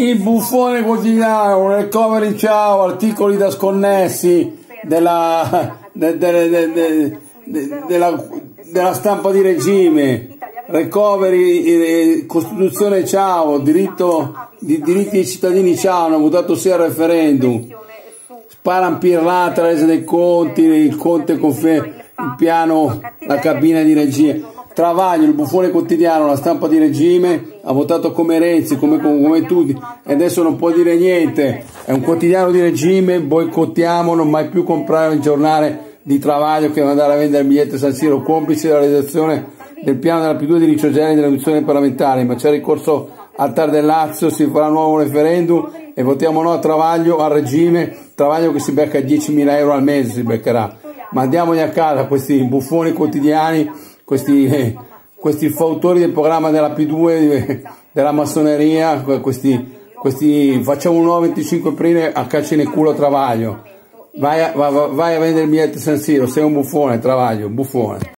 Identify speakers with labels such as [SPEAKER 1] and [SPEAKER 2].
[SPEAKER 1] Il buffone quotidiano, recovery ciao, articoli da sconnessi della, de, de, de, della, della stampa di regime, recovery, eh, Costituzione ciao, diritto, di, diritti dei cittadini ciao, hanno votato sì al referendum, sparan pirlata, resa dei conti, il conte conferma il piano, la cabina di regia. Travaglio, il buffone quotidiano, la stampa di regime, ha votato come Renzi, come, come tutti, e adesso non può dire niente. È un quotidiano di regime, boicottiamo, non mai più comprare il giornale di Travaglio che va andare a vendere il biglietto San Siro, complice della realizzazione del piano della P2 di Ricciogeni delle elezioni parlamentari, ma c'è ricorso al TAR del Lazio, si farà un nuovo referendum e votiamo no a Travaglio, al regime, Travaglio che si becca 10.000 euro al mese, si beccherà. Mandiamoli a casa questi buffoni quotidiani questi, questi fautori del programma della P2 della massoneria, questi, questi facciamo un nuovo 25 aprile a caccia nel culo Travaglio. Vai a, vai a vendere il biglietto San Siro, sei un buffone, Travaglio, buffone.